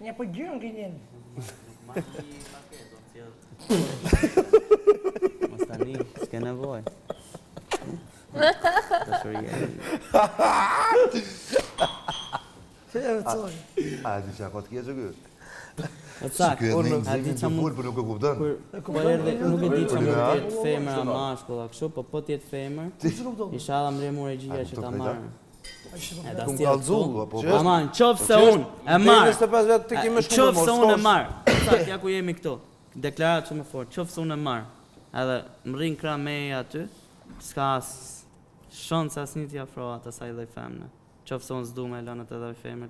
Ne po gjejmë, gjejmë. Mos tani, s'ke nevojë. A di që akot kje që kjo? Cak, unë a di që mund... Po nuk e kupton. Po unë nuk e di që mund të jetë femër a mashkull, a kështu, po po të jetë femër. Ti që kupton? Është edhe më e mirë gjëja që ta marr. Kam kallxu apo po. Ama në qoftë se unë e marr. 25 vjet ti ke më shumë. Qoftë se unë e marr. Cak, ja ku jemi këtu. Deklaratë shumë e fortë. Qoftë se unë e marr. Edhe më rrin krah meje aty. S'ka asnjë shans asnjë t'i afrohet asaj lloj femne. Qoftë se unë s'du me lënë atë lloj femre.